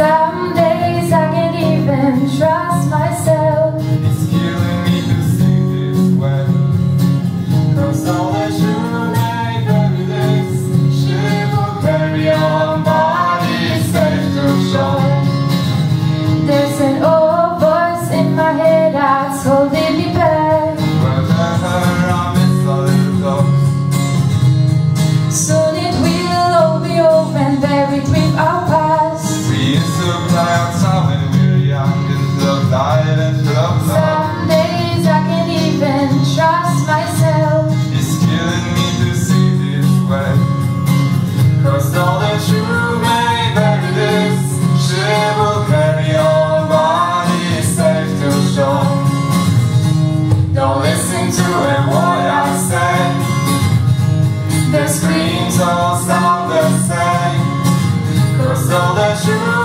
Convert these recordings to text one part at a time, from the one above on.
Some days I can't even trust myself. Don't listen to it, what I say Their screams all sound the same Cause all that you.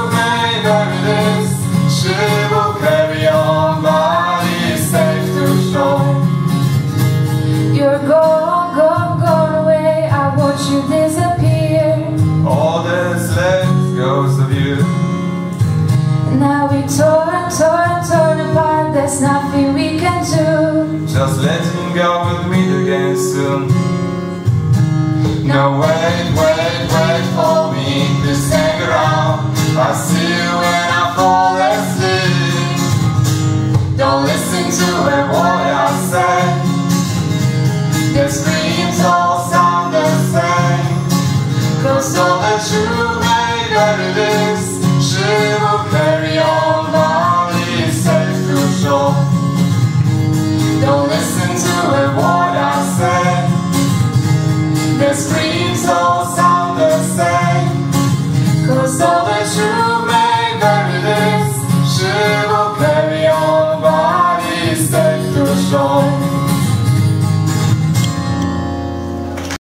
Just let him go, we'll meet again soon. Now wait, wait, wait for me This hang around. I see you when I fall asleep. Don't listen to a word I say. The screams all sound the same. Cause all the true made, that it is. your